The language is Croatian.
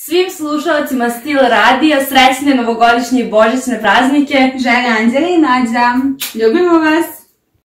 Svim slušalcima Stil Radija srećne novogodišnje i božićne praznike. Žene Anđeli i Nađa, ljubimo vas!